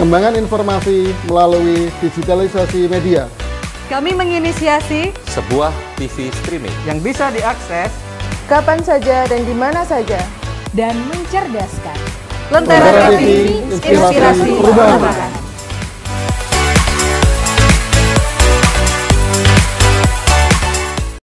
perkembangan informasi melalui digitalisasi media. Kami menginisiasi sebuah TV streaming yang bisa diakses kapan saja dan di mana saja dan mencerdaskan. Lentera TV, inspirasi perubahan.